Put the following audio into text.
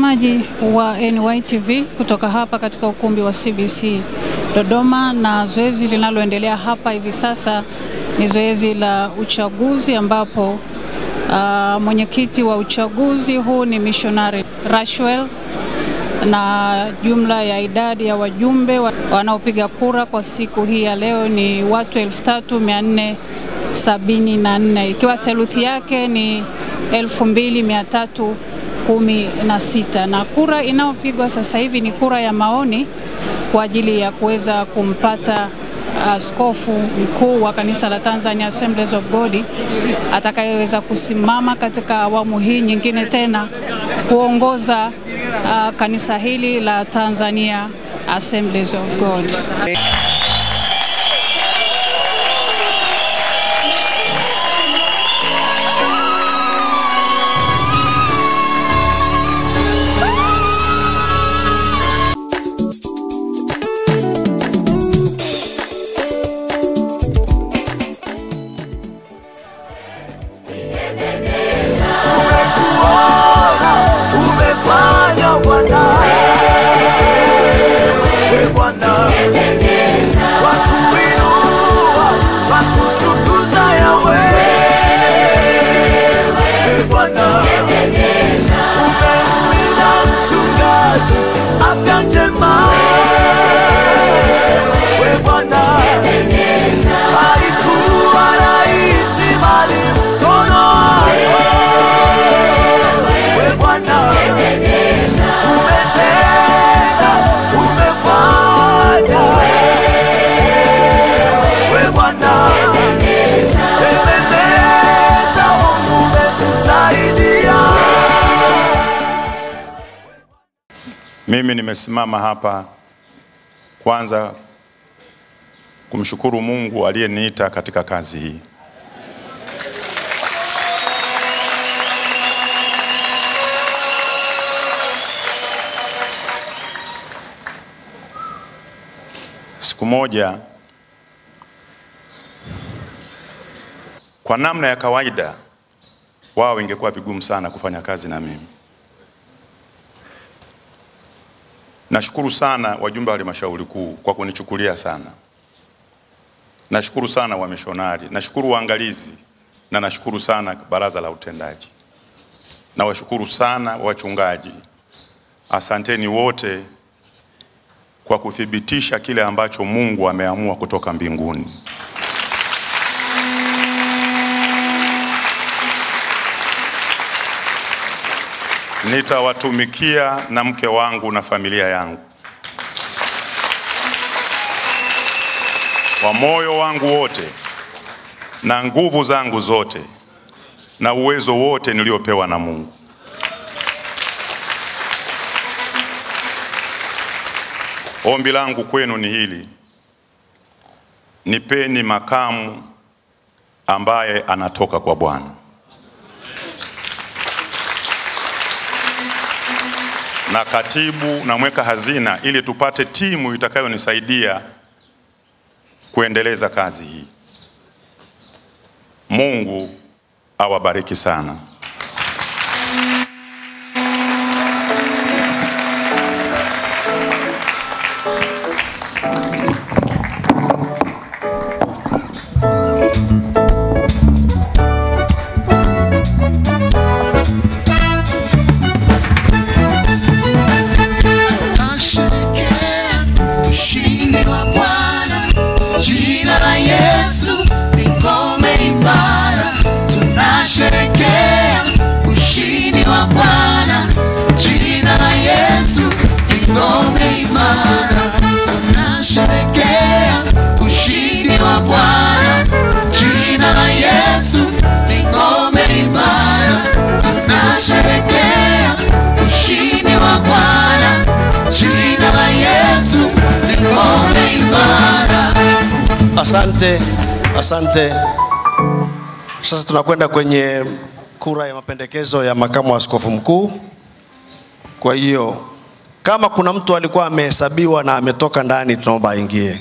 Maji wa NYTV kutoka hapa katika ukumbi wa CBC Dodoma, na zoezi linaloendelea hapa hivi sasa ni zoezi la uchaguzi ambapo uh, mwenyekiti wa uchaguzi huu ni missionary Rashwell na jumla ya idadi ya wajumbe wanaopiga kura kwa siku hii ya leo ni watu 3474 ikiwa theluthi yake ni 2316 na kura inayopigwa sasa hivi ni kura ya maoni kwa ajili ya kuweza kumpata askofu mkuu wa kanisa la Tanzania Assemblies of God atakayeweza kusimama katika awamu hii nyingine tena kuongoza uh, kanisa hili la Tanzania Assemblies of God. Mimi nimesimama hapa kwanza kumshukuru Mungu aliyeniita katika kazi hii. Siku moja kwa namna ya kawaida wao ingekuwa vigumu sana kufanya kazi na mimi. Nashukuru sana wajumbe wa halmashauri kuu kwa kunichukulia sana. Nashukuru sana wamishonari, nashukuru waangalizi na nashukuru sana baraza la utendaji. Nawashukuru sana wachungaji. Asanteni wote kwa kuthibitisha kile ambacho Mungu ameamua kutoka mbinguni. Nitawatumikia na mke wangu na familia yangu kwa moyo wangu wote na nguvu zangu zote na uwezo wote niliopewa na Mungu. Ombi langu kwenu ni hili: nipeni makamu ambaye anatoka kwa Bwana. Na katibu na mweka hazina ili tupate timu itakayonisaidia kuendeleza kazi hii. Mungu awabariki sana. Ngome tunasherekea ushindi wa Bwana, jina la Yesu ni ngome imara. tunasherekea ushindi wa Bwana, jina la Yesu ni ngome imara. Asante, asante. Sasa tunakwenda kwenye kura ya mapendekezo ya makamu wa askofu mkuu. Kwa hiyo kama kuna mtu alikuwa amehesabiwa na ametoka ndani, tunaomba aingie.